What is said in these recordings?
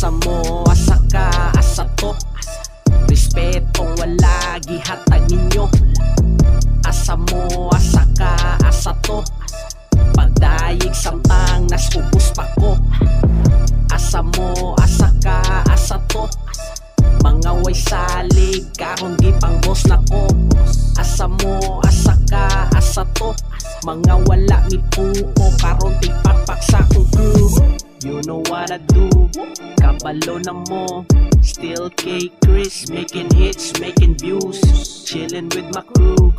Asa mo, asa ka, asa to Respetong wala, gihatag ninyo. Asa mo, asa ka, asa to? Pagdayig samtang nas ubus pa ko. Asa mo, asa ka, asa to? Mga way salig, karon di pang boss na ko. Asa mo, asa ka, asa to? Mga wala mi puko, I do, kabalo na mo. Still K Chris, making hits, making views. Chillin' with my crew,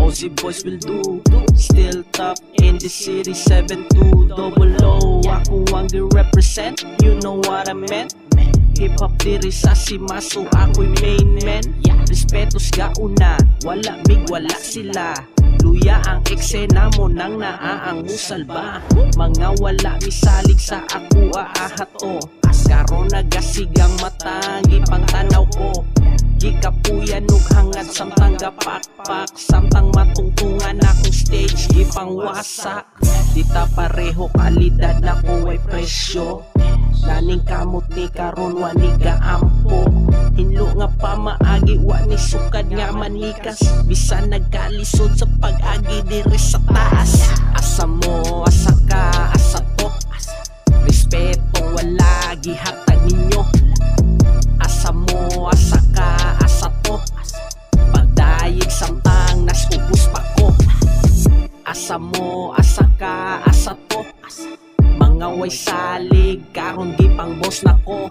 Ozzy boys will do. Still top in the city, 7-2 double O. Ako ang represent, you know what I meant. Hip hop diri sa simaso ako'y main man. Respetos gauna, wala mig wala sila Luya ang eksena mo nang naaangusal ba Mga wala misalig sa ako aahato Karon nagasigang matang ipang tanaw ko. Gikapuyan ug hangad samtang gapakpak Samtang matungtungan akong stage gipang wasak Dita pareho kalidad na ko ay presyo Laning kamot ni karon wa ni gaampo. Hinlo nga pamaagi wa ni sukad nga manikas. Bisan nagkalisod sa pag-agi diri sa taas. Asa mo, asa ka, asa to Respetong wala, gihatag ninyo. Asa mo, asa ka, asa to? Pagdayig samtang nas ubus pa ko. Asa mo, asa ka, asa to Mga way salig, karon di pang boss na ko.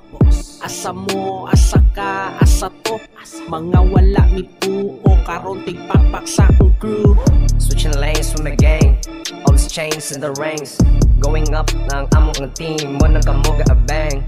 Asa mo, asa ka, asa to. Mga wala mi puo, karon tigpakpak sa akong crew. Switching lanes from the gang All these chains and the rings Going up ng among ng team Mo nang kamuga a bang.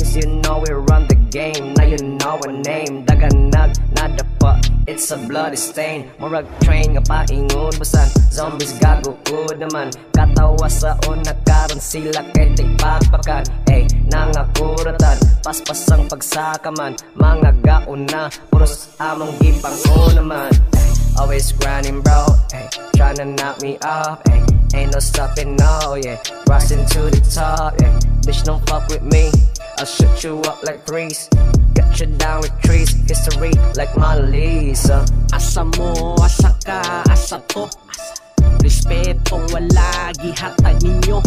Cause you know we run the game Now you know our name. Daganag, nada pa It's a bloody stain. Murag train nga paingon Basan zombies gago ko naman. Katawa sa una karon sila kay tay pagpakan Ey, nangakuratan Paspas ang pagsakaman Mga gauna Puros among gipang ko naman. Ey, Always grinding bro. Ey, tryna knock me off. Ey, Ain't no stopping no yeah. Rising to the top yeah. Bitch don't fuck with me. I'll shoot you up like threes. Got you down with trees. History like Mona Lisa. Asa mo, asa ka, asa to Respetong wala, gihatag ninyo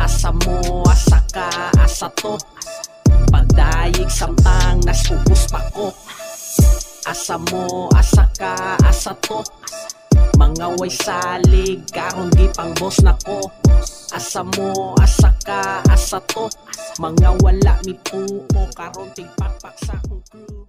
Asa mo, asa ka, asa to Pagdayig samtang nas ubus pa ko Asa mo, asa ka, asa to Mga way salig, karon di pang boss na ko Asa mo, asa ka, asa to Mga wala mi puo, karon tigpakpak sa akong crew